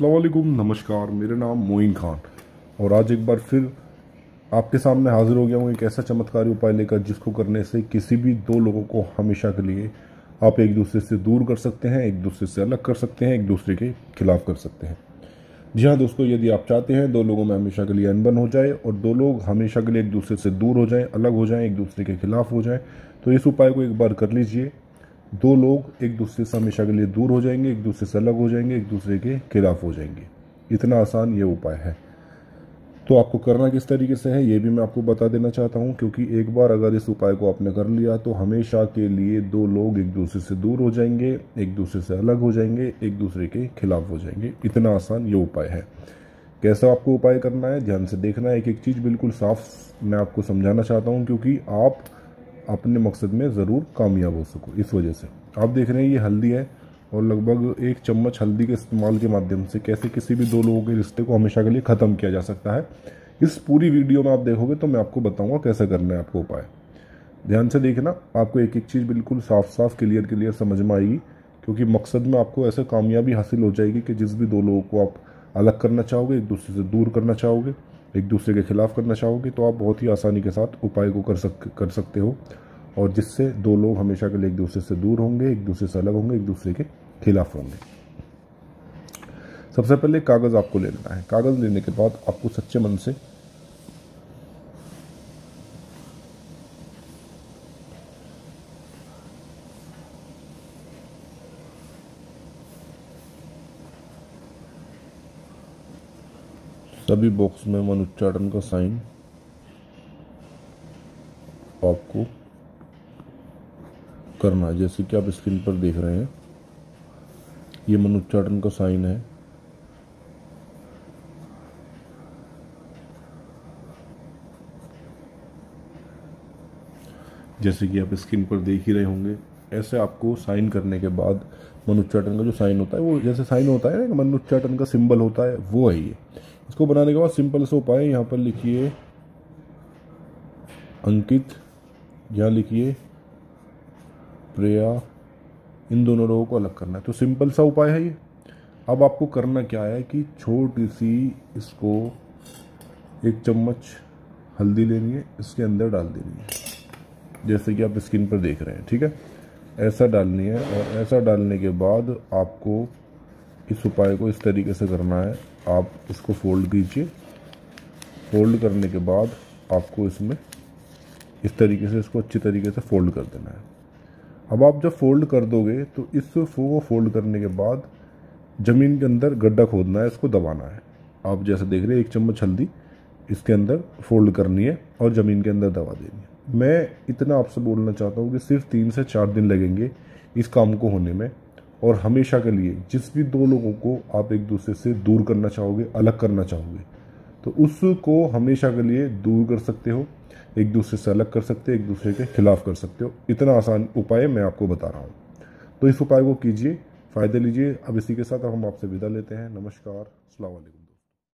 वालेकुम, नमस्कार, मेरा नाम मोइन खान। और आज एक बार फिर आपके सामने हाजिर हो गया हूँ एक ऐसा चमत्कारी उपाय लेकर जिसको करने से किसी भी दो लोगों को हमेशा के लिए आप एक दूसरे से दूर कर सकते हैं, एक दूसरे से अलग कर सकते हैं, एक दूसरे के खिलाफ कर सकते हैं। जी हाँ दोस्तों, यदि आप चाहते हैं दो लोगों में हमेशा के लिए अनबन हो जाए और दो लोग हमेशा के लिए एक दूसरे से दूर हो जाएँ, अलग हो जाएँ, एक दूसरे के खिलाफ हो जाएँ तो इस उपाय को एक बार कर लीजिए। दो लोग एक दूसरे से हमेशा के लिए दूर हो जाएँगे, एक दूसरे से अलग हो जाएँगे, एक दूसरे के खिलाफ हो जाएँगे। इतना आसान ये उपाय है। तो आपको करना किस तरीके से है, ये भी मैं आपको बता देना चाहता हूँ, क्योंकि एक बार अगर इस उपाय को आपने कर लिया तो हमेशा के लिए दो लोग एक दूसरे से दूर हो जाएँगे, एक दूसरे से अलग हो जाएँगे, एक दूसरे के खिलाफ हो जाएँगे। इतना आसान ये उपाय है। कैसा आपको उपाय करना है, ध्यान से देखना है। एक एक चीज़ बिल्कुल साफ़ मैं आपको समझाना चाहता हूँ, क्योंकि आप अपने मकसद में ज़रूर कामयाब हो सको, इस वजह से। आप देख रहे हैं ये हल्दी है और लगभग एक चम्मच हल्दी के इस्तेमाल के माध्यम से कैसे किसी भी दो लोगों के रिश्ते को हमेशा के लिए ख़त्म किया जा सकता है, इस पूरी वीडियो में आप देखोगे तो मैं आपको बताऊँगा कैसे करना है आपको उपाय। ध्यान से देखना, आपको एक एक चीज़ बिल्कुल साफ़ साफ़ क्लियर क्लियर समझ में आएगी, क्योंकि मकसद में आपको ऐसे कामयाबी हासिल हो जाएगी कि जिस भी दो लोगों को आप अलग करना चाहोगे, एक दूसरे से दूर करना चाहोगे एक दूसरे के खिलाफ करना चाहोगे तो आप बहुत ही आसानी के साथ उपाय को कर सक, कर सकते हो। और जिससे दो लोग हमेशा के लिए एक दूसरे से दूर होंगे, एक दूसरे से अलग होंगे, एक दूसरे के खिलाफ होंगे। सबसे पहले कागज़ आपको ले लेना है। कागज़ लेने के बाद आपको सच्चे मन से सभी बॉक्स में मन उच्चारण का साइन आपको करना है। जैसे कि आप स्क्रीन पर देख रहे हैं, ये मन उच्चारण का साइन है। जैसे कि आप स्क्रीन पर देख ही रहे होंगे ऐसे आपको साइन करने के बाद मन उच्चाटन का जो साइन होता है, वो जैसे साइन होता है ना मन उच्चाटन का सिंबल होता है, वो है ये। इसको बनाने के बाद सिंपल से उपाय, यहाँ पर लिखिए, अंकित, यहाँ लिखिए, प्रिया, इन दोनों लोगों को अलग करना है। तो सिंपल सा उपाय है ये। अब आपको करना क्या है कि छोटी सी इसको एक चम्मच हल्दी लेनी है इसके अंदर डाल देनी है जैसे कि आप स्क्रीन पर देख रहे हैं, ठीक है? ऐसा डालनी है, और ऐसा डालने के बाद आपको इस उपाय को इस तरीके से करना है। आप इसको फोल्ड कीजिए। फोल्ड करने के बाद आपको इसमें इस तरीके से, इसको अच्छी तरीके से फोल्ड कर देना है। अब आप जब फोल्ड कर दोगे तो इस को फोल्ड करने के बाद ज़मीन के अंदर गड्ढा खोदना है, इसको दबाना है। आप जैसे देख रहे हैं, एक चम्मच हल्दी इसके अंदर फोल्ड करनी है और ज़मीन के अंदर दबा देनी है। मैं इतना आपसे बोलना चाहता हूँ कि सिर्फ़ तीन से चार दिन लगेंगे इस काम को होने में और हमेशा के लिए जिस भी दो लोगों को आप एक दूसरे से दूर करना चाहोगे, अलग करना चाहोगे तो उसको हमेशा के लिए दूर कर सकते हो, एक दूसरे से अलग कर सकते हो, एक दूसरे के खिलाफ कर सकते हो। इतना आसान उपाय मैं आपको बता रहा हूँ। तो इस उपाय को कीजिए, फ़ायदे लीजिए। अब इसी के साथ हम आपसे विदा लेते हैं। नमस्कार। अल्लाम